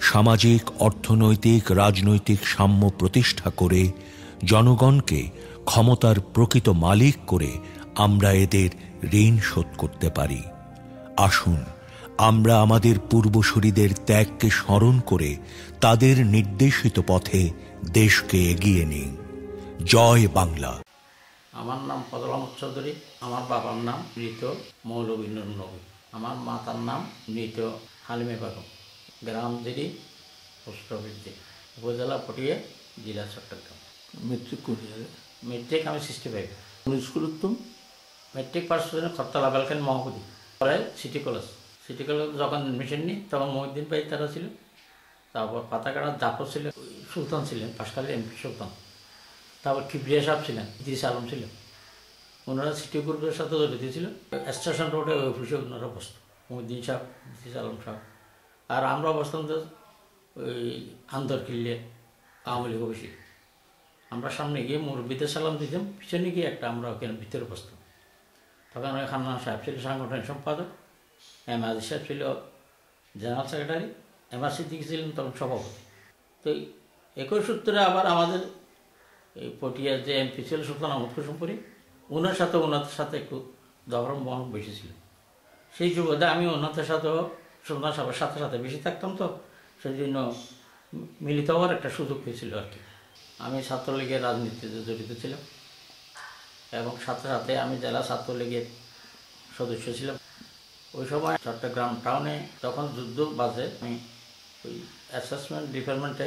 সামাজিক, অর্থনৈতিক, রাজনৈতিক সাম্য প্রতিষ্ঠা করে জনগণকে ক্ষমতার প্রকৃত মালিক করে আমরা এদের ঋণ শোধ করতে পারি। আসুন, আমরা আমাদের পূর্বসূরিদের ত্যাগকে স্মরণ করে তাদের নির্দেশিত পথে দেশকে এগিয়ে নিই। জয় বাংলা। আমার নাম ফজল আহমদ চৌধুরী, আমার বাবার নাম মৃত মৌলবী নবী আমার মাতার নাম মৃত হালিমে বেগম। গ্রাম জিরি পোস্ট অফিস উপজেলা পটিয়ে জেলা চট্টগ্রাম। মেট্রিক করিয়া মেট্রিক আমি সিক্সটি ফাইভ স্কুলত তো মেট্রিক পাস করে খরতলা বেলখান মহাপুরি পরে সিটি কলেজ সিটি কলেজ যখন এডমিশন নিই তখন মহিউদ্দিন ভাই তারা ছিল তারপর পাতাকাড়ার জাফর ছিল সুলতান ছিলেন পাশকালের এমপি সুলতান। তারপর কিবরিয়া সাহেব ছিলেন ইদ্রিস আলম ছিলেন। ওনারা সিটি গ্রুপের সাথে জড়িত ছিল। স্টেশন রোডে অফিসে ওনারা বসত মহিউদ্দিন সাহেব ইদ্রিস আলম সাহেব। আর আমরা বসতাম তো ওই আন্দর কিল্লে আওয়ামী লীগ অফিসে। আমরা সামনে গিয়ে মুরব্বীদের সালাম দিতাম, পিছনে গিয়ে একটা আমরা ওখানে ভিতরে বসতাম। তখন ওই খান্না সাহেব ছিল সাংগঠনিক সম্পাদক, এম আজি সাহেব ছিল general secretary, M R Siddiqui ছিলেন তখন সভাপতি। তো একই সূত্রে আবার আমাদের এই পটিয়ার যে এমপি ছিল সুলতান আহমদ কুসুমপুরি ওনার সাথে ওনাদের সাথে একটু দহরম বহন বেশি ছিল। সেই যুগতে আমি ওনাদের সাথেও সুলতান সাহেবের সাথে সাথে বেশি থাকতাম তো সেই জন্য মিলিত হওয়ার একটা সুযোগ হয়েছিল আর কি। আমি ছাত্রলীগের রাজনীতিতে জড়িত ছিলাম এবং সাথে সাথে আমি জেলা ছাত্রলীগের সদস্য ছিলাম। ওই সময় চট্টগ্রাম টাউনে যখন যুদ্ধ বাজে, আমি ওই অ্যাসেসমেন্ট ডিপার্টমেন্টে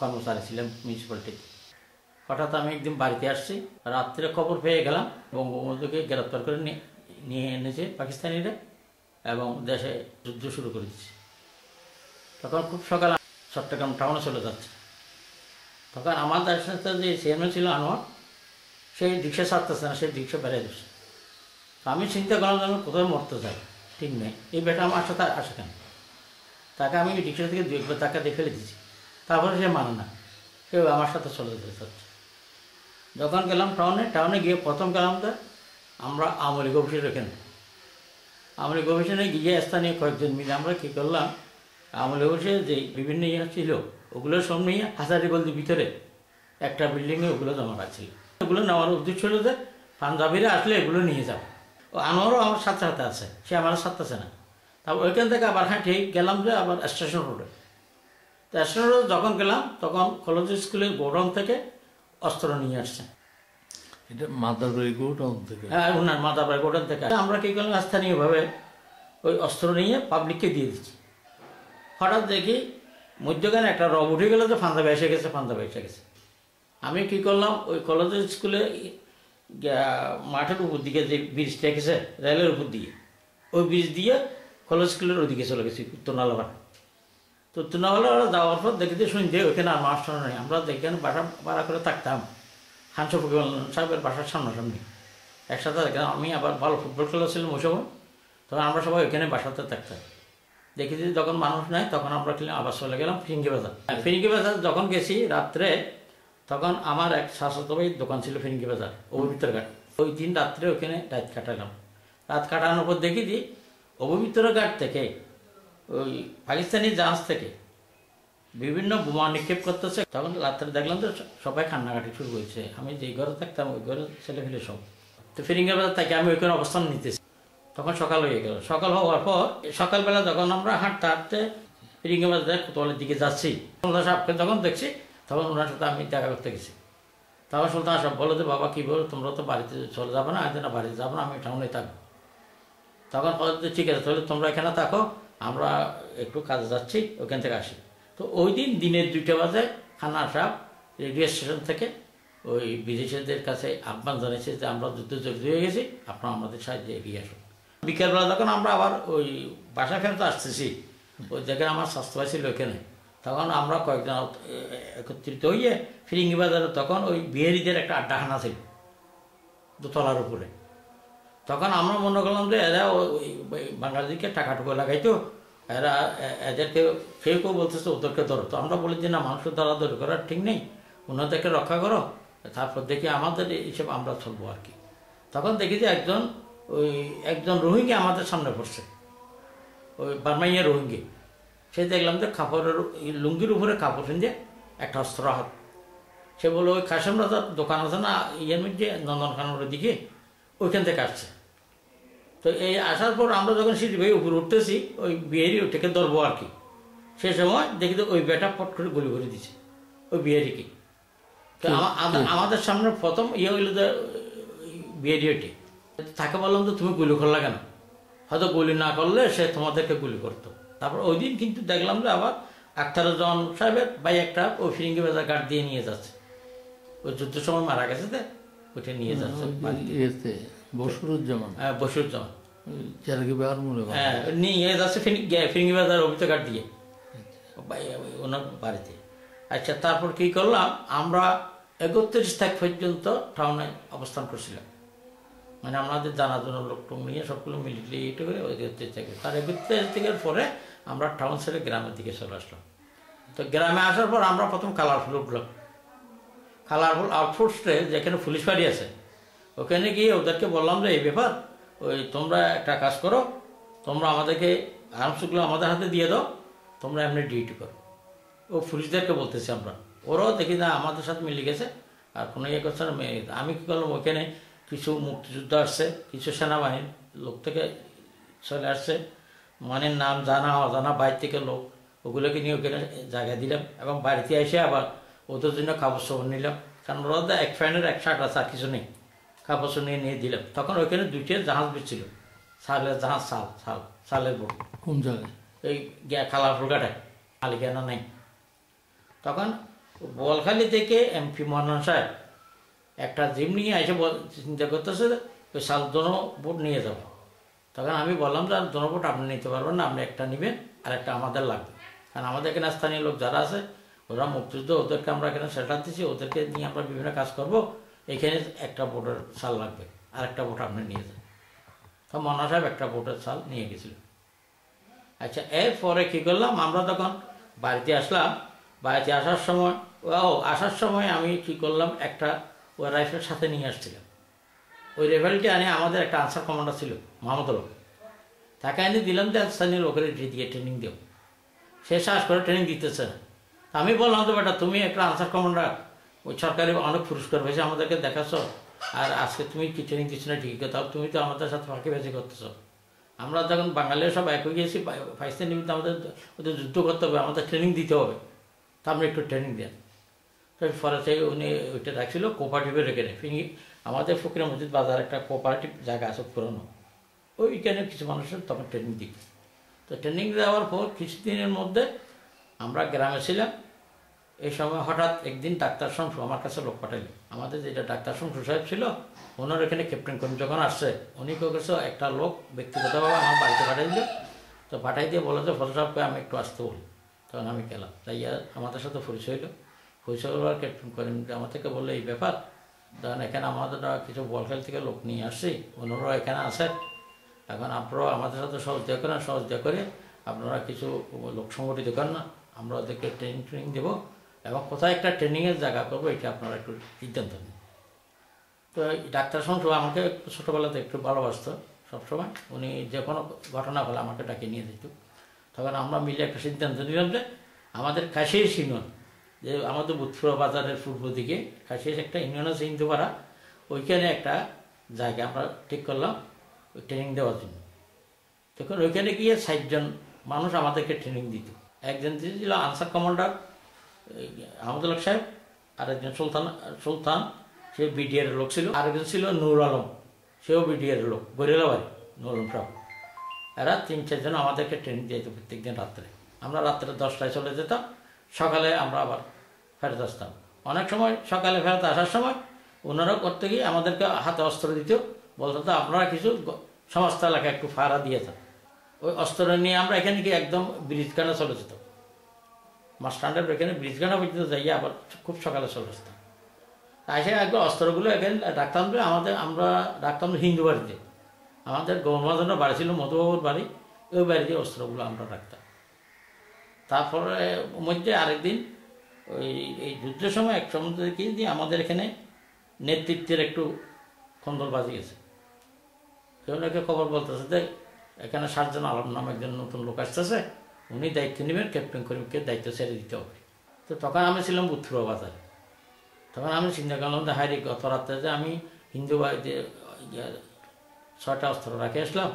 কর্মচারী ছিলাম মিউনিসিপ্যালিটিতে হঠাৎ আমি একদিন বাড়িতে আসছি, রাত্রে খবর পেয়ে গেলাম, বঙ্গবন্ধুকে গ্রেপ্তার করে নিয়ে এনেছে পাকিস্তানিরা। এবং দেশে যুদ্ধ শুরু করে দিচ্ছে তখন খুব সকালে চট্টগ্রাম টাউনে চলে যাচ্ছে। তখন আমাদের সাথে যে চেয়ারম্যান ছিল আনোয়ার সেই রিক্সা ছাড়তেছে না সেই রিক্সা বেড়ে দিচ্ছে। আমি চিন্তা করলাম আমি কোথায় মরতে চাই ঠিক নেই। এই বেটা আমার সাথে আসে কেন? তাকে আমি রিক্সা থেকে দু একবার তাকে দেখে দিচ্ছি তারপরে সে মানে না। সে আমার সাথে চলে যেতে চাচ্ছে। যখন গেলাম টাউনে টাউনে গিয়ে প্রথম গেলাম তো আমরা আমলি অফিসের এখানে। আমলি অফিসে গিয়ে স্থানীয় কয়েকজন মিলে আমরা কী করলাম? আমলি অফিসে যে বিভিন্ন ইয়ে ছিল ওগুলোর হাজারি গলদির ভিতরে একটা বিল্ডিংয়ে ওগুলো জমা রাখছি। ওগুলো নেওয়ার উদ্দেশ্য ছিল যে পাঞ্জাবিরা আসলে এগুলো নিয়ে যাবে ও আনোয়ারও আমার সাথে সাথে আছে, সে আমার সাথে আছে না। তারপর ওইখান থেকে আবার ঠিক গেলাম যে আবার স্টেশন রোডে। স্টেশন রোডে যখন গেলাম, তখন কলেজ স্কুলের গোডাউন থেকে অস্ত্র নিয়ে আসছে। এটা মাদার রইগো টাউন থেকে। হ্যাঁ ওনার মাদাবাড়ি গোডাউন থেকে। আমরা কী করলাম, স্থানীয়ভাবে ওই অস্ত্র নিয়ে পাবলিককে দিয়ে দিচ্ছি। হঠাৎ দেখি মধ্যখানে একটা রব উঠে গেল যে ফান্দা এসে গেছে, ফান্দা এসে গেছে। আমি কি করলাম, ওই কলেজ স্কুলে মাঠের উপর দিকে যে ব্রিজ গেছে রেলের উপর দিয়ে, ওই ব্রিজ দিয়ে কলেজ স্কুলের ওদিকে চলে গেছি উত্তর নালাবার তো উত্তর নালাবার যাওয়ার পর দেখতে শুনতে ওইখানে আর মাস্টার নেই। আমরা যেখানে বাসা ভাড়া করে থাকতাম। হানসু ফকির সাহেবের বাসার সামনাসামনি। একসাথে থাকতাম আমি আবার ভালো ফুটবল খেলা ছিলাম ওই সময় তখন আমরা সবাই ওইখানে বাসাতে থাকতাম। দেখি যে যখন মানুষ নাই, তখন আমরা খেলাম আবার চলে গেলাম ফিরিঙ্গি বাজার। ফিরিঙ্গি বাজার যখন গেছি রাত্রে, তখন আমার এক শাশ্বত ভাই দোকান ছিল ফিরিঙ্গি বাজার অবমিত্র ঘাট ওই দিন রাত্রে ওখানে রাত কাটালাম। রাত কাটানোর পর দেখি যে অবমিত্র ঘাট থেকে, ওই পাকিস্তানি জাহাজ থেকে বিভিন্ন বোমা নিক্ষেপ করতেছে। তখন রাত্রে দেখলাম তো সবাই কান্নাকাটি শুরু হয়েছে আমি যেই ঘরে থাকতাম, ওই ঘরে ছেলে ফেলে সব। তো ফিরিঙ্গি বাজার থেকে আমি ওইখানে অবস্থান নিতেছি। তখন সকাল হয়ে গেল। সকাল হওয়ার পর সকালবেলা যখন আমরা হাঁটতে হাঁটতে ফিরিঙ্গি বাজার কোতোয়ালের দিকে যাচ্ছি, সুলতান সাহেবকে যখন দেখছি, তখন ওনার সাথে আমি দেখা করতে গেছি। তখন সুলতান সাহেব বলে যে, বাবা, কী বলো? তোমরা তো বাড়িতে চলে যাবে না আজ না বাড়িতে যাব না, আমি টাউনে থাকব। তখন বলে ঠিক আছে, তাহলে তোমরা এখানে থাকো, আমরা একটু কাজে যাচ্ছি, ওখান থেকে আসি। তো ওই দিন দিনের দুইটা বাজে, খানা সাহেব রেডিও স্টেশন থেকে ওই বিদেশিদের কাছে আহ্বান জানিয়েছে যে আমরা যুদ্ধ জড়িত হয়ে গেছি, আপনারা আমাদের সাহায্যে এগিয়ে আসুন। বিকেলবেলা যখন আমরা আবার ওই বাসা ফেরত আসতেছি, ওই জায়গায় আমার স্বাস্থ্য ছিল ওখানে তখন আমরা কয়েকজন একত্রিত হইয়ে ফিরিঙ্গি বাজারে তখন ওই বিহারিদের একটা আড্ডাখানা ছিল, দোতলার উপরে। তখন আমরা মনে করলাম যে এরা ওই- ওই বাঙালিদেরকে টাকা টুকু লাগাইতো এরা এদেরকে কেউ কেউ বলতেছে, ওদেরকে ধরো। তো আমরা বলি যে, না, মানুষের দরাদরি করার ঠিক নেই। ওনাদেরকে রক্ষা করো, তারপর দেখি আমাদের এইসব আমরা চলবো আর কি। তখন দেখি যে একজন ওই একজন রোহিঙ্গি আমাদের সামনে পড়ছে ওই বার্মাইয়া রোহিঙ্গি। সে দেখলাম যে কাপড়ের লুঙ্গির উপরে কাপড় ফিন্দে একটা অস্ত্র হাত। সে বলে ওই খাসেম রাজার দোকান আছে না ইয়ের মধ্যে নন্দনখানের দিকে ওইখান থেকে আসছে। তো এই আসার পর আমরা যখন সিঁড়ি ভাই উপরে উঠতেছি ওই বিহারি ওটাকে ধরবো আর কি। সে সময় দেখি তো ওই বেটা পট করে গুলি করে দিছে ওই বিহারিকে। তো আমাদের সামনে প্রথম ইয়ে হইল যে ওই বিহারি ওটি তাকে বললাম তো তুমি গুলি করলা কেন? হয়তো গুলি না করলে সে তোমাদেরকে গুলি করতো। তারপর ওই দিন কিন্তু দেখলাম যে আবার আখতারুজ্জামান সাহেবের ভাই একটা ওই ফিরিঙ্গি বাজার গার্ড দিয়ে নিয়ে যাচ্ছে। ওই যুদ্ধের সময় মারা গেছে তো ওইটা নিয়ে যাচ্ছে বসরুজ্জামান। হ্যাঁ বসুরজামান চারকি বেহার মনে হয় হ্যাঁ নিয়ে যাচ্ছে ফিরিঙ্গি বাজার অভিত গার্ড দিয়ে। বাই- ওনার বাড়িতে। আচ্ছা তারপর কি করলাম? আমরা একত্রিশ তারিখ পর্যন্ত টাউনে অবস্থান করছিলাম। মানে আমাদের জানাজনের লোক টোক নিয়ে সবগুলো মিলিটারি এটা করে একত্রিশ তারিখ তার একত্রিশ তারিখের পরে আমরা টাউন ছেড়ে গ্রামের দিকে চলে আসলাম। তো গ্রামে আসার পর আমরা প্রথম কালারফুল উঠলাম। কালারফুল আউটফোর্সে যেখানে পুলিশ বাড়ি আছে ওখানে গিয়ে ওদেরকে বললাম যে এই ব্যাপার, ওই তোমরা একটা কাজ করো, তোমরা আমাদেরকে আর্মসগুলো আমাদের হাতে দিয়ে দাও, তোমরা এমনি ডিউটি করো। ও পুলিশদেরকে বলতেছি আমরা। ওরাও দেখি না, আমাদের সাথে মিলে গেছে, আর কোনো ইয়ে করছে না। আমি কী করলাম ওখানে কিছু মুক্তিযুদ্ধ আসছে, কিছু সেনাবাহিনীর লোক থেকে চলে আসছে মানে নাম জানা, অজানা বাইর থেকে লোক, ওগুলোকে নিয়ে ওখানে জায়গা দিলাম, এবং বাড়িতে এসে আবার ওদের জন্য কাপড় চোপড় নিলাম। কারণ ওরা এক ফ্যানের, এক শার্ট আছে, আর কিছু নেই। কাপড় নিয়ে নিয়ে দিলাম। তখন ওইখানে দুইটা জাহাজ বেচছিল। সালের জাহাজ সাল সাল সালের বোট। কোন জায়গায় এই কালারফুল গাটায় মালিকানা নাই। তখন বলখালি থেকে এমপি মনোহর সাহেব একটা জিম নিয়ে এসে বল- চিন্তা করতেছে যে ওই সাল দোনো বোট নিয়ে যাব তখন আমি বললাম যে দোনো বোট আপনি নিতে পারবেন না আপনি একটা নেবেন আর একটা আমাদের লাগবে। কারণ আমাদের এখানে স্থানীয় লোক যারা আছে ওরা মুক্তিযুদ্ধ ওদেরকে আমরা এখানে সেটার দিচ্ছি ওদেরকে নিয়ে আমরা বিভিন্ন কাজ করব। এখানে একটা বোটের সাল লাগবে আর একটা বোট আপনি নিয়ে যান। তো মনা সাহেব একটা বোটের সাল নিয়ে গেছিল। আচ্ছা এরপরে কী করলাম, আমরা তখন বাড়িতে আসলাম। বাড়িতে আসার সময়, ও, আসার সময় আমি কি করলাম, একটা ও রাইফেল সাথে নিয়ে আসছিলাম। ওই রাইফেলটি আনে আমাদের একটা আনসার কমান্ডার ছিল মোহাম্মদ আলম তাকে এনে দিলাম যে, স্থানীয় লোকের দিয়ে ট্রেনিং দেও সে শ্বাস করে ট্রেনিং দিতেছে আমি বললাম, তো বেটা, তুমি একটা আনসার কমান্ডার ওই সরকারি অনেক পুরস্কার হয়েছে আমাদেরকে দেখাচ্ছ। আর আজকে তুমি কি ট্রেনিং দিচ্ছ না ঠিকই কথা তুমি তো আমাদের সাথে ফাঁকি বেশি করতেছ। আমরা যখন বাঙালিরা সব এক হয়ে গেছি পাকিস্তান নিমিত্তে আমাদের ওদের যুদ্ধ করতে হবে, আমাদের ট্রেনিং দিতে হবে। তা আমরা একটু ট্রেনিং দেন। থেকে উনি ওইটা রাখছিল কোপারেটিভে রেখে ফিঙ্গি, আমাদের ফকির মসজিদ বাজার একটা কোপারেটিভ জায়গা আছে পুরনো। ওইখানে কিছু মানুষের তখন ট্রেনিং দিই তো ট্রেনিং দেওয়ার পর কিছুদিনের মধ্যে আমরা গ্রামে ছিলাম। এই সময় হঠাৎ একদিন ডাক্তার শংসু আমার কাছে লোক পাঠাইলো। আমাদের যেটা ডাক্তার শংসু সাহেব ছিল, ওনার এখানে ক্যাপ্টেন কর্মী যখন আসছে, উনি কেউ কাছে একটা লোক ব্যক্তিগতভাবে আমার বাড়িতে পাঠাই দিল। তো পাঠাই দিয়ে বলে যে, ফজল সাহেবকে আমি একটু আসতে বলি। তখন আমি গেলাম। তাই আমাদের সাথে পরিচয় হইল। পরিচয় হওয়ার ক্যাপ্টেন কর্মী আমার থেকে বলল, এই ব্যাপার, তখন এখানে আমাদের কিছু বল খেল থেকে লোক নিয়ে আসছি, ওনারাও এখানে আছে। এখন আপনারাও আমাদের সাথে সহযোগিতা করেন, সহযোগিতা করে আপনারা কিছু লোক সংগঠিত করেন না। আমরা ওদেরকে ট্রেনিং ট্রেনিং দেবো। এবং কোথায় একটা ট্রেনিংয়ের জায়গা করব, এটা আপনারা একটু সিদ্ধান্ত নিন। তো ডাক্তার সংসদ আমাকে ছোটোবেলাতে একটু ভালোবাসতো সবসময়। উনি যে কোনো ঘটনা হলে আমাকে ডাকে নিয়ে দিত তখন আমরা মিলে একটা সিদ্ধান্ত নিলাম যে আমাদের কাশির ইউনিয়ন, যে আমাদের বুথপুরা বাজারের পূর্ব দিকে কাশির একটা ইউনিয়ন আছে ইন্দুপাড়া ওইখানে একটা জায়গা আমরা ঠিক করলাম ওই ট্রেনিং দেওয়ার জন্য। তখন ওইখানে গিয়ে ষাটজন মানুষ আমাদেরকে ট্রেনিং দিত। একজন ছিল আনসার কমান্ডার আহমদুল্লাহ সাহেব, আরেকজন সুলতান সুলতান, সে বিডিআর লোক ছিল। আরেকজন ছিল নূর আলম, সেও বিডিআর লোক বরিলা বাড়ি নূর আলম সাহেব। এরা তিন চারজন আমাদেরকে ট্রেনিং দিয়েছে প্রত্যেক দিন রাত্রে। আমরা রাত্রে দশটায় চলে যেতাম, সকালে আমরা আবার ফেরত আসতাম। অনেক সময় সকালে ফেরত আসার সময় ওনারাও করতে গিয়ে আমাদেরকে হাতে অস্ত্র দিত, বলতো, তো আপনারা কিছু সমস্ত এলাকায় একটু ফাড়া দিয়েছেন ওই অস্ত্র নিয়ে আমরা এখানে কি একদম ব্রিজ গানা চলে যেতাম। মাস স্ট্যান্ডের এখানে ব্রিজ গানা পর্যন্ত যাইয়া আবার খুব সকালে চলে আসতাম এসে একবার অস্ত্রগুলো এখানে রাখতাম যে আমাদের, আমরা রাখতাম হিন্দু বাড়িতে আমাদের গৌরমাজনের বাড়ি ছিল মধুবাবুর বাড়ি ওই বাড়িতে অস্ত্রগুলো আমরা রাখতাম তারপরে মধ্যে আরেকদিন ওই, এই যুদ্ধের সময় এক সময় কি দিয়ে আমাদের এখানে নেতৃত্বের একটু খন্দল বাজি গেছে। কেউ নাকি খবর বলতেছে যে, এখানে সাতজন আলম নামে একজন নতুন লোক আসতেছে উনি দায়িত্ব নেবেন ক্যাপ্টেন করিমকে দায়িত্ব ছেড়ে দিতে হবে। তো তখন আমি ছিলাম বুথুরা বাজারে। তখন আমি চিন্তা করলাম যে হাইরে গত রাত্রে যে আমি হিন্দু বাড়িতে ছয়টা অস্ত্র রাখে আসলাম।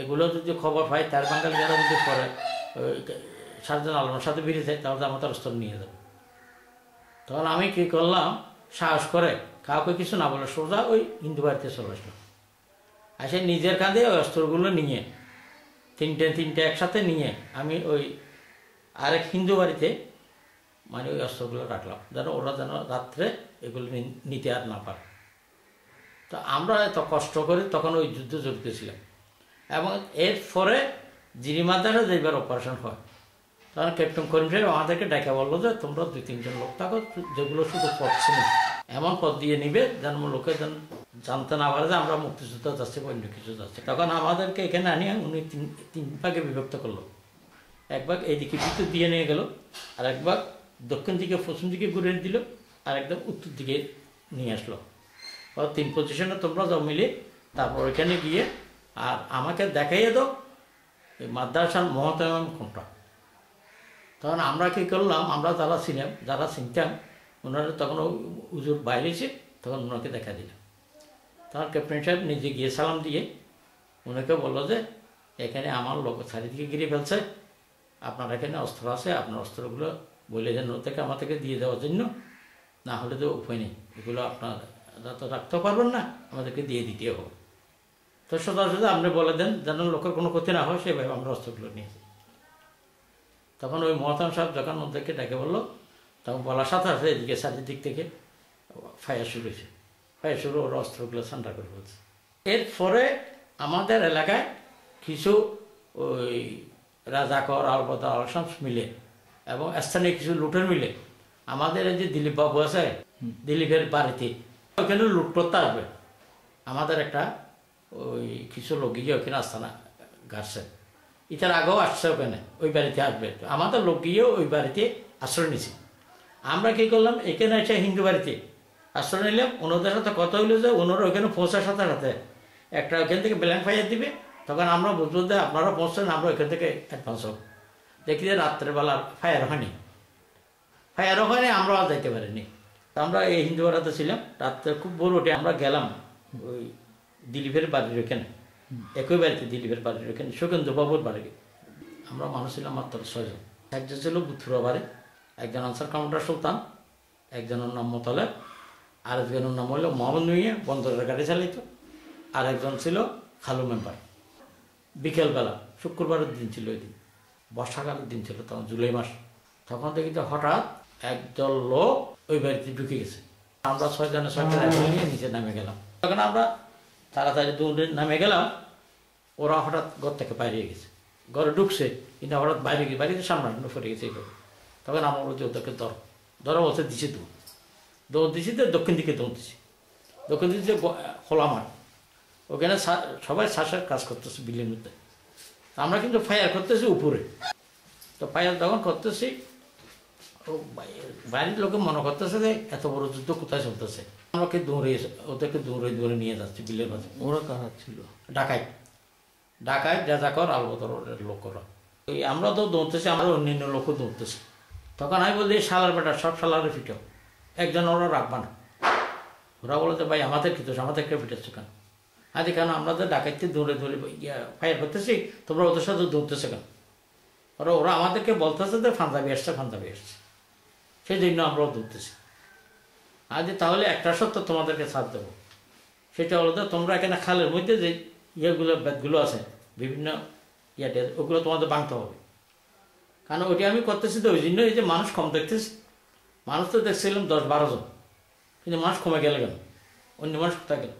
এগুলো যদি খবর পাই, তার বাঙ্গাল যারা যদি পরে ওই সাতজন আলমের সাথে বেরিয়ে যায়, তাহলে আমাদের অস্ত্র নিয়ে যাবে। তখন আমি কী করলাম, সাহস করে কাউকে কিছু না বলে সোজা ওই হিন্দু বাড়িতে চলে আসলাম। আসে নিজের কাঁধে ওই অস্ত্রগুলো নিয়ে তিনটে তিনটে একসাথে নিয়ে আমি ওই আরেক হিন্দু বাড়িতে মানে ওই অস্ত্রগুলো রাখলাম। যেন ওরা যেন রাত্রে এগুলো নিতে আর না পারে। তো আমরা এত কষ্ট করে তখন ওই যুদ্ধ জড়িত ছিলাম এবং এর পরে যিনি মাদ্রাসা যেবার অপারেশন হয়, তখন ক্যাপ্টেন করিম সাহেব আমাদেরকে ডেকে বলল যে, তোমরা দুই, তিনজন লোক থাকো, যেগুলো শুধু পথ ছিল, এমন পথ দিয়ে নিবে যেন লোকে যেন জানতে না পারে যে আমরা মুক্তিযুদ্ধ যাচ্ছি অন্য কিছু যাচ্ছে। তখন আমাদেরকে এখানে আনিয়ে উনি তিন তিন ভাগে বিভক্ত করল। এক ভাগ এইদিকে ভিতর দিয়ে নিয়ে গেল, আর এক ভাগ দক্ষিণ দিকে, পশ্চিম দিকে ঘুরে দিল, আর একদম উত্তর দিকে নিয়ে আসলো। তিন পজিশনে তোমরা যাও মিলে, তারপর ওইখানে গিয়ে আর আমাকে দেখাইয়ে দাও এই মাদ্রাসার মহতম কোনটা। তখন আমরা কী করলাম, আমরা যারা ছিলাম, যারা চিনতাম ওনারা তখন উজুর বাইরে এসে তখন ওনাকে দেখা দিলাম তখন ক্যাপ্টেন সাহেব নিজে গিয়ে সালাম দিয়ে ওনাকে বলল যে, এখানে আমার লোক চারিদিকে ঘিরে ফেলছে। আপনার এখানে অস্ত্র আছে, আপনার অস্ত্রগুলো বলে দেন থেকে আমার থেকে দিয়ে দেওয়ার জন্য। না হলে তো উপায় নেই। এগুলো আপনারা তো রাখতে পারবেন না, আমাদেরকে দিয়ে দিতে হবে। তো সোজা সোজা আপনি বলে দেন, যেন লোকের কোনো ক্ষতি না হয়, সেভাবে আমরা অস্ত্রগুলো নিয়েছি তখন ওই মহতাম সাহেব যখন ওদেরকে ডেকে বলল, তখন বলার সাথে সাথে এদিকে চারিদিক থেকে ফায়ার শুরু হয়েছে। শুরু ওর অস্ত্রগুলো সান্ডা করে বলছে। এরপরে আমাদের এলাকায় কিছু ওই রাজাকর আলবদা আলসামস মিলে এবং স্থানীয় কিছু লুটের মিলে আমাদের এই যে দিলীপ বাবু আছে দিলীপের বাড়িতে ওখানে লুট করতে আসবে। আমাদের একটা ওই কিছু লোক গিয়ে ওখানে আস্তানা গাছছে এটার আগেও আসছে ওখানে ওই বাড়িতে আসবে। আমাদের লোক গিয়েও ওই বাড়িতে আশ্রয় নিছি আমরা কি করলাম এখানে এসে হিন্দু বাড়িতে আশ্রয় নিলাম ওনাদের সাথে কথা হইল যে ওনারা ওইখানে পৌঁছার সাথে সাথে। একটা ওইখান থেকে ব্ল্যাঙ্ক ফাইয়ার দিবে, তখন আমরা বুঝব যে আপনারা পৌঁছছেন আমরা ওইখান থেকে অ্যাডভান্স হব। দেখি যে রাত্রেবেলা ফায়ার হয়নি। ফায়ারও হয়নি আমরাও আর যাইতে পারিনি। তো আমরা এই হিন্দু বাড়াতে ছিলাম, রাত্রে খুব ভোর উঠে আমরা গেলাম ওই দিলীপের বাড়ির ওখানে একই বাড়িতে দিলীপের বাড়ির ওখানে সুগেন্দ্র বাবুর বাড়ি। আমরা মানুষ ছিলাম মাত্র ছয়জন একজন ছিল বুথুরা বাড়ি, একজন আনসার কাউন্টার সুলতান, একজনের নাম মোতালেব। আরেকজনের নাম হলো মোহাম্মদ নুইয়া বন্দরের গাড়ি চালিত। আর একজন ছিল খালু মেম্বার। বিকেলবেলা, শুক্রবারের দিন ছিল ওই দিন বর্ষাকালের দিন ছিল তখন, জুলাই মাস। তখন দেখি যে হঠাৎ একদল লোক ওই বাড়িতে ঢুকে গেছে। আমরা ছয়জনের ছয়টা রাইফেল নিয়ে নিচে নামে গেলাম। তখন আমরা তাড়াতাড়ি দৌড়ে নামে গেলাম, ওরা হঠাৎ ঘর থেকে বাইরে গেছে। ঘরে ঢুকছে, কিন্তু হঠাৎ বাইরে গিয়ে বাড়িতে সামনে ফেরে গেছে এইভাবে। তখন আমরা ওদেরকে ধর ধরো বলছে, দিছে দৌড় দৌড় দিছি তো দক্ষিণ দিকে দৌড় দিছি দক্ষিণ দিকে খোলা মাঠ ওখানে সবাই শ্বাসের কাজ করতেছে বিলের মধ্যে। আমরা কিন্তু ফায়ার করতেছি উপরে। তো ফায়ার তখন করতেছি ও বাই- বাড়ির লোকে মনে করতেছে যে এত বড় যুদ্ধ কোথায় চলতেছে? আমাকে দৌড়ে ওদেরকে দৌড়ে দৌড়ে নিয়ে যাচ্ছি বিলের মাঝে। ওরা কারা ছিল? ডাকাই ডাকাই যাজাকর আলবদর লোকরা। আমরা তো দৌড়তেছি আমরা অন্যান্য লোকও দৌড়তেছি। তখন আমি বলি শালার বেটা সব শালারে ফিটাও। একজন ওরা রাখবে না ওরা বলে যে ভাই, আমাদের কি দোষ? আমাদেরকে ফিটাচ্ছ কেন? আজ কেন আমরা তো ডাকাইতে দৌড়ে দৌড়ে ফায়ার করতেছি, তোমরা ওদের সাথে দৌড়তেছে কেন? ওরা ওরা আমাদেরকে বলতেছে যে ফান্দাবি আসছে ফান্দাবি আসছে। সেই জন্য আমরাও দৌড়তেছি। আজ তাহলে একটা সত্য তোমাদেরকে সাথ দেবো। সেটা হলো যে তোমরা এখানে খালের মধ্যে যে ইয়েগুলো ব্যাগগুলো আছে, বিভিন্ন ইয়াতে ওগুলো তোমাদের বাঁধতে হবে। কারণ ওটি আমি করতেছি তো, ওই জন্য এই যে মানুষ কম দেখতেছি। মানুষ তো দেখছিলাম দশ বারো জন। কিন্তু মানুষ কমে গেলে কেন? অন্য মানুষ কোথায় গেল?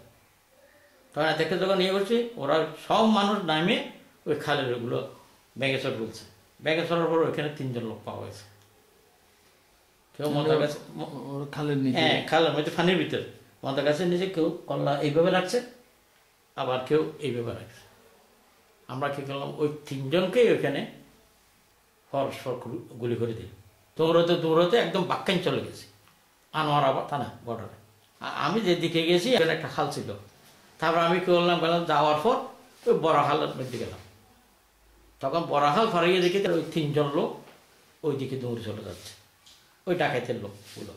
তখন দেখে যখন ইয়ে করছি ওরা সব মানুষ নামে ওই খালের ওগুলো চট বলছে ব্যাগে চড়ার পর ওইখানে তিনজন লোক পাওয়া গেছে। কেউ মাথার কাছে খালের নিচে? হ্যাঁ খালের মধ্যে পানির ভিতরে। মাথার কাছে নিজে কেউ কল্লা এইভাবে রাখছে আবার কেউ এইভাবে রাখছে। আমরা কি করলাম ওই তিনজনকেই ওইখানে পরস্পর গুলি- গুলি করে দিই দৌড়তে দৌড়তে একদম বাক্যান চলে গেছি। আনোয়ার আবার থানা, বর্ডারে। আমি যেদিকে গেছি, এখানে একটা খাল ছিল। তারপর আমি কি করলাম গেলাম যাওয়ার পর ওই বড় খালের মধ্যে গেলাম। তখন বড়াহাল ফারিয়ে দেখি ওই তিনজন লোক ওই দিকে দৌড়ে চলে যাচ্ছে। ওই ডাকাইতের লোকগুলো।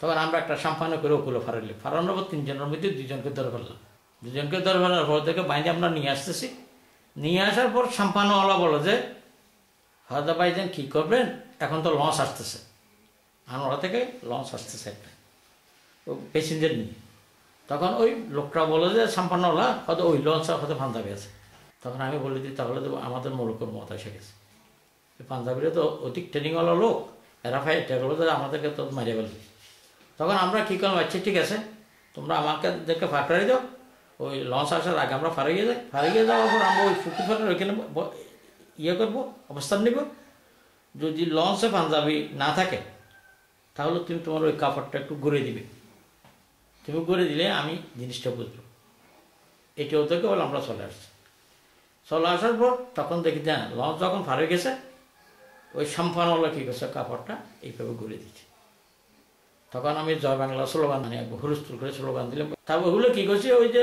তখন আমরা একটা সাম্পানো করে ওগুলো ফারাইলি ফারানোর পর তিনজনের মধ্যে দুজনকে ধরে ফেললাম। দুজনকে ধরে ফেলার পর থেকে বাইরে আমরা নিয়ে আসতেছি। নিয়ে আসার পর সাম্পানোওয়ালা বলো যে হাজা ভাইজান, কী করবেন? এখন তো লঞ্চ আসতেছে। আনোয়ারা থেকে লঞ্চ আসতেছে একটা। ও প্যাসেঞ্জার নিয়ে। তখন ওই লোকটা বলে যে, সাম্পান্নওয়ালা, হয়তো ওই লঞ্চ হয়তো পাঞ্জাবি আছে। তখন আমি বলে দিই, তাহলে তো আমাদের মৌলকর মত এসে গেছে। পাঞ্জাবিরা তো অধিক ট্রেনিংওয়ালা লোক। এরা ফাই টেকলো যে, আমাদেরকে তো মারিয়ে ফেলবে তখন আমরা কী করলাম আচ্ছা ঠিক আছে, তোমরা আমাকে দেখে ফাঁক করে দাও। ওই লঞ্চ আসার আগে আমরা ফারিয়ে যাই। ফারিয়ে যাওয়ার পর আমরা ওই ফুকুর ফাটার ওইখানে ইয়ে করব, অবস্থান নিব। যদি লঞ্চে পাঞ্জাবি না থাকে, তাহলে তুমি তোমার ওই কাপড়টা একটু ঘুরে দিবে। তুমি ঘুরে দিলে আমি জিনিসটা বুঝব। এটা ওদেরকে বলে আমরা চলে আসছি। চলে আসার পর তখন দেখি যে লঞ্চ যখন ফারে গেছে, ওই সাম্পানওয়ালা কী করছে? কাপড়টা এইভাবে ঘুরে দিচ্ছে। তখন আমি জয় বাংলা স্লোগান মানে হুলস্থুল করে স্লোগান দিলাম। তারপর ওগুলো কী করছি? ওই যে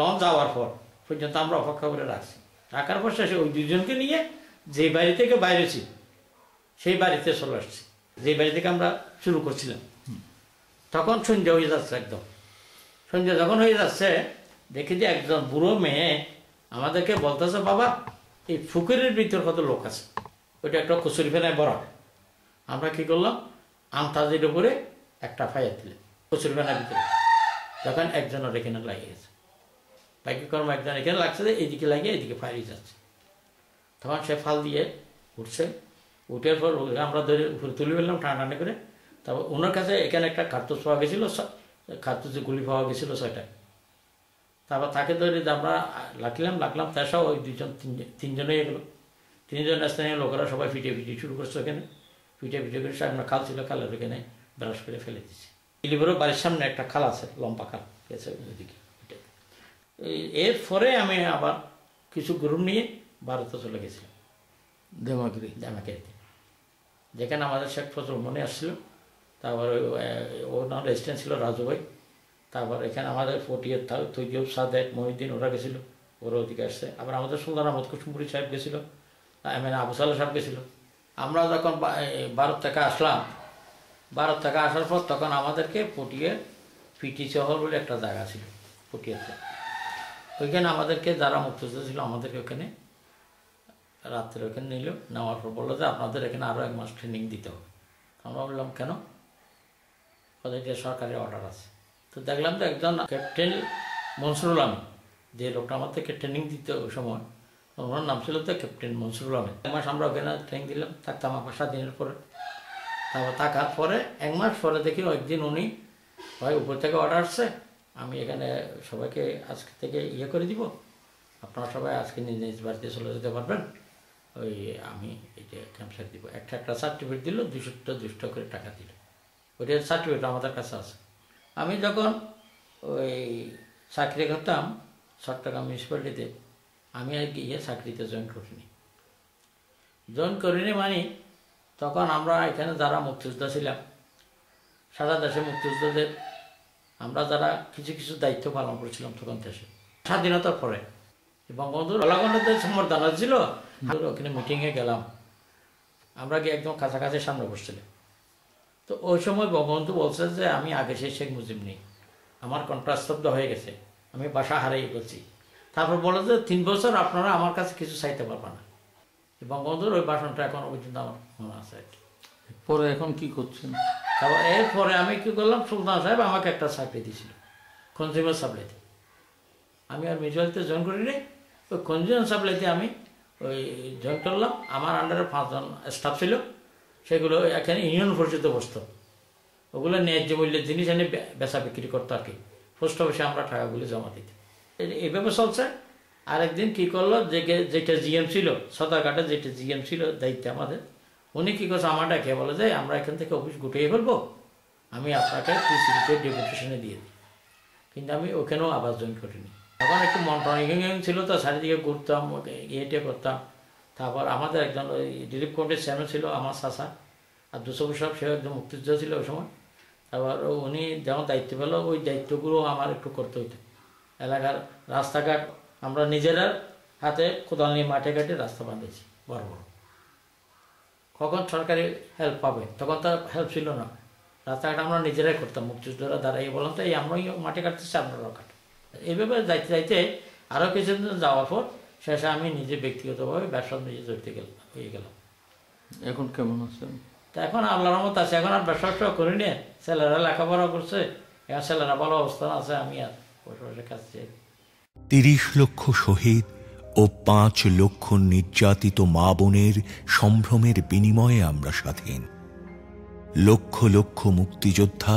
লঞ্চ যাওয়ার পর পর্যন্ত আমরা অপেক্ষা করে রাখছি। রাখার পর শেষে ওই দুজনকে নিয়ে যে বাড়ি থেকে বাইরেছি সেই বাড়িতে চলে আসছি। যে বাড়ি থেকে আমরা শুরু করছিলাম। তখন সন্ধ্যা হয়ে যাচ্ছে একদম। সন্ধ্যা যখন হয়ে যাচ্ছে দেখি যে একজন বুড়ো মেয়ে আমাদেরকে বলতেছে বাবা এই ফুকুরের ভিতর কত লোক আছে? ওইটা একটা কচুরি ফেনায় বড়। আমরা কি করলাম আমতাজির উপরে একটা ফাইয়ার দিলাম কচুরি ফেনার ভিতরে। তখন একজনের এখানে লাগিয়ে গেছে। বাইকি কর্ম একজন এখানে লাগছে যে এইদিকে লাগিয়ে এদিকে ফায়ারিয়ে যাচ্ছে। তখন সে ফাল দিয়ে উঠছে। উঠার পর আমরা ধরে উপরে তুলে ফেললাম টানাটানি করে। তারপর ওনার কাছে এখানে একটা কার্তুজ পাওয়া গেছিল কার্তুজে গুলি পাওয়া গেছিল ছয়টা তারপর তাকে ধরে আমরা লাগলাম লাগলাম সব ওই দুজন তিনজন এগুলো তিনজন স্থানীয় লোকেরা সবাই ফিটে ফিটে শুরু করছে ওখানে। ফিটে ফিটে করে সামনে খাল ছিল খালের ওখানে ব্রাশ করে ফেলে দিচ্ছে ইলিভেরও বাড়ির সামনে একটা খাল আছে লম্বা খাল গেছে ওইদিকে ওইটা। এই- এর পরে আমি আবার কিছু গ্রুপ নিয়ে ভারতে চলে গেছিলাম। দেমাগরি। জামাকারিতে যেখানে আমাদের শেখ ফজল মনে আসছিল, তারপর নাম রেজিস্ট্যান্ট ছিল রাজু ভাই। তারপর এখানে আমাদের ফটিয়ের তৈজব সাদেক, মহিউদ্দিন, ওরা গেছিল, ওরা ওদিকে আসছে। আবার আমাদের সুলতান আহমদ কুসুমপুরি সাহেব গেছিল এম এন আবু সাল্লাহ সাহেব গেছিল। আমরা যখন ভারত থেকে আসলাম, ভারত থেকে আসার পর তখন আমাদেরকে পটিয়ে পিটি শহর বলে একটা জায়গা ছিল পটিয়াতে ওইখানে আমাদেরকে যারা মুক্তযোদ্ধা ছিল, আমাদেরকে ওখানে রাত্রে ওখানে নিল, নেওয়ার পর বলল যে আপনাদের এখানে আরও এক মাস ট্রেনিং দিতে হবে। আমরা বললাম, কেন? যে সরকারি অর্ডার আছে। তো দেখলাম তো একজন ক্যাপ্টেন মনসুরুল আহমেদ যে লোকটা আমার থেকে ট্রেনিং দিতে ওই সময়, ওনার নাম ছিল তো ক্যাপ্টেন মনসুরুল আহমেদ এক মাস আমরা ওখানে ট্রেনিং দিলাম, থাকতাম আমার সাত দিনের পরে। তারপর থাকার পরে, এক মাস পরে দেখি একদিন উনি, ভাই, উপর থেকে অর্ডার আসছে, আমি এখানে সবাইকে আজকে থেকে ইয়ে করে দিব। আপনারা সবাই আজকে নিজ নিজ বাড়িতে চলে যেতে পারবেন। ওই আমি এটা ক্যাম্পসাইট দিব। একটা একটা সার্টিফিকেট দিল, দুশোটা দুশো করে টাকা দিল। ওইটার সার্টিফিকেট আমাদের কাছে আছে। আমি যখন ওই চাকরি করতাম, চট্টগ্রাম মিউনিসিপ্যালিটিতে আমি আর গিয়ে চাকরিতে জয়েন করিনি। জয়েন করিনি মানে তখন আমরা এখানে যারা মুক্তিযোদ্ধা ছিলাম, সারা দেশে মুক্তিযোদ্ধাদের, আমরা যারা কিছু কিছু দায়িত্ব পালন করেছিলাম তখন দেশে। স্বাধীনতার পরে বঙ্গবন্ধুর কলাকণ্ডতে সম্বর্ধনা ছিল। ওখানে মিটিংয়ে গেলাম। আমরা গিয়ে একদম কাছাকাছি সামনে বসছিলাম। তো ওই সময় বঙ্গবন্ধু বলছে যে আমি আগে সেই শেখ মুজিব নেই। আমার কন্ট্রাস্তব্ধ হয়ে গেছে। আমি বাসা হারিয়ে গেছি তারপর বলে যে তিন বছর আপনারা আমার কাছে কিছু চাইতে পারবেন না। বঙ্গবন্ধুর ওই ভাষণটা এখনও পর্যন্ত আমার মনে আছে আর কি। পরে এখন কি করছেন? তারপর এরপরে আমি কি করলাম সুলতান সাহেব আমাকে একটা চাকরি দিয়েছিল কনজিউমার সাপ্লাইতে আমি আর মিউচুয়ালিতে জয়েন করিনি। ওই কনজিউমার সাপ্লাইতে আমি ওই জয়েন করলাম, আমার আন্ডারে পাঁচজন স্টাফ ছিল, সেগুলো এখানে ইউনিয়ন পরিষদে বসতো। ওগুলো ন্যায্য মূল্যের জিনিস এনে বেচা বিক্রি করতো আর কি। পোস্ট অফিসে আমরা টাকাগুলো জমা দিতে। এইভাবে চলছে। আরেকদিন কি করল, যে যেটা জিএম ছিল সদাঘাটে যেটা জিএম ছিল দায়িত্বে আমাদের, উনি কী করছে আমার ডাকে বলে যে, আমরা এখান থেকে অফিস গুটিয়ে ফেলব। আমি আপনাকে পিসিবিতে ডেপুটেশনে দিয়ে দিই। কিন্তু আমি ওখানেও আবার জয়েন করিনি। তখন একটু মন মন্টনিং ছিল তো, চারিদিকে ঘুরতাম ইয়েটে করতাম। তারপর আমাদের একজন ওই রিলিফ কমিটির চেয়ারম্যান ছিল, আমার চাষা আর দুশো সাহেব সে একজন মুক্তিযোদ্ধা ছিল ওই সময়। তারপর উনি যেমন দায়িত্ব পেল, ওই দায়িত্বগুলো আমার একটু করতে হইতো। এলাকার রাস্তাঘাট আমরা নিজেরা হাতে কোদাল নিয়ে মাঠে ঘাটে রাস্তা বাঁধেছি বড় বড়। কখন সরকারি হেল্প পাবে? তখন তো হেল্প ছিল না। রাস্তাঘাট আমরা নিজেরাই করতাম, মুক্তিযোদ্ধারা দাঁড়াই বললাম তো এই আমরাই মাঠে কাটতেছি আপনারাও কাট এইভাবে যাইতে যাইতে আরও কিছুদিন যাওয়ার পর শেষে আমি নিজে ব্যক্তিগতভাবে ব্যবসা নিজে জড়িতে গেলাম হয়ে গেলাম। এখন কেমন আছেন? তা এখন আল্লাহর মতো আছে। এখন আর ব্যবসা ব্যবসা করি নে ছেলেরা লেখাপড়া করছে। এখন ছেলেরা ভালো অবস্থান আছে আমি আর বসে বসে খাচ্ছি তিরিশ লক্ষ শহীদ ও পাঁচ লক্ষ নির্যাতিত মা বোনের সম্ভ্রমের বিনিময়ে আমরা স্বাধীন। লক্ষ লক্ষ মুক্তিযোদ্ধা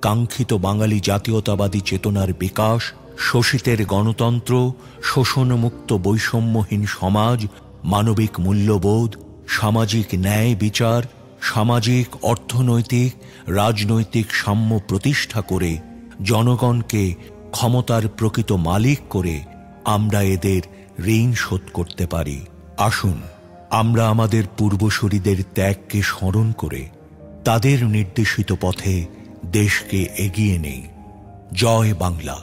কাঙ্ক্ষিত বাঙালি জাতীয়তাবাদী চেতনার বিকাশ, শোষিতের গণতন্ত্র, শোষণমুক্ত বৈষম্যহীন সমাজ, মানবিক মূল্যবোধ, সামাজিক ন্যায় বিচার, সামাজিক, অর্থনৈতিক, রাজনৈতিক সাম্য প্রতিষ্ঠা করে জনগণকে ক্ষমতার প্রকৃত মালিক করে আমরা এদের ঋণ শোধ করতে পারি। আসুন, আমরা আমাদের পূর্বসূরিদের ত্যাগকে স্মরণ করে তাদের নির্দেশিত পথে দেশকে এগিয়ে নেই। জয় বাংলা।